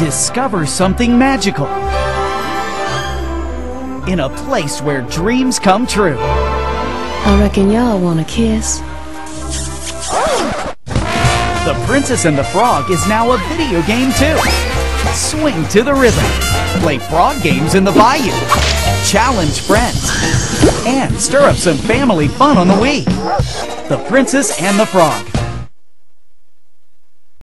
Discover something magical in a place where dreams come true. I reckon y'all want a kiss. The Princess and the Frog is now a video game too. Swing to the rhythm. Play frog games in the bayou. Challenge friends. And stir up some family fun on the Wii. The Princess and the Frog.